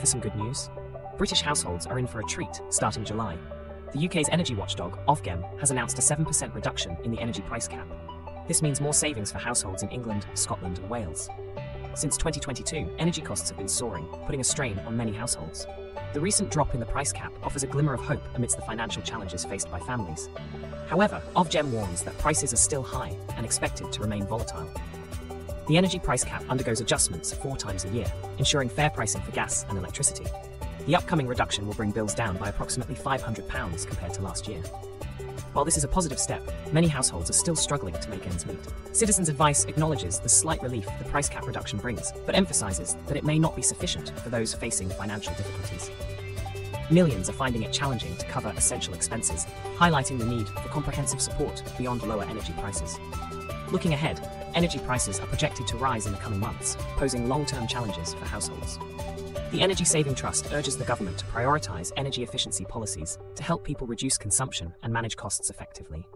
for some good news? British households are in for a treat starting July. The UK's energy watchdog, Ofgem, has announced a 7% reduction in the energy price cap. This means more savings for households in England, Scotland, and Wales. Since 2022, energy costs have been soaring, putting a strain on many households. The recent drop in the price cap offers a glimmer of hope amidst the financial challenges faced by families. However, Ofgem warns that prices are still high and expected to remain volatile. The energy price cap undergoes adjustments four times a year, ensuring fair pricing for gas and electricity. The upcoming reduction will bring bills down by approximately £500 compared to last year. While this is a positive step, many households are still struggling to make ends meet. Citizens Advice acknowledges the slight relief the price cap reduction brings, but emphasises that it may not be sufficient for those facing financial difficulties. Millions are finding it challenging to cover essential expenses, highlighting the need for comprehensive support beyond lower energy prices. Looking ahead, energy prices are projected to rise in the coming months, posing long term challenges for households. The Energy Saving Trust urges the government to prioritise energy efficiency policies to help people reduce consumption and manage costs effectively.